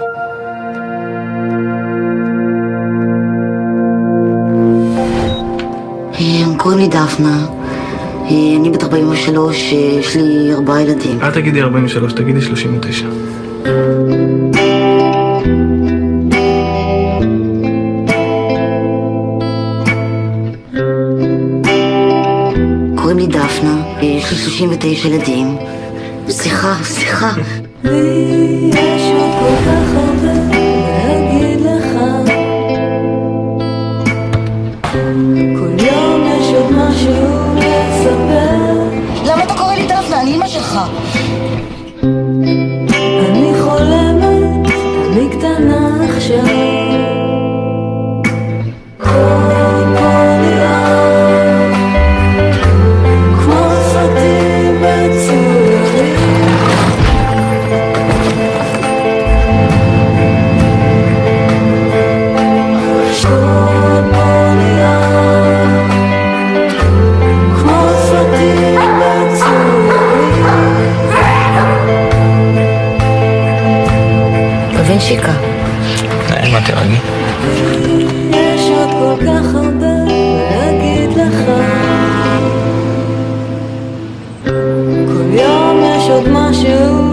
אה, קוראים לי דפנה, אה, אני בת 43, אה, יש לי ארבעה ילדים. אל תגידי 43, תגידי 39. קוראים לי דפנה, יש לי 39 ילדים. סליחה, סליחה. אני חולמת, אני קטנה עכשיו פרווינצ'יקה. אין מה תירגעי. יש עוד כל כך הרבה להגיד לך כל יום יש עוד משהו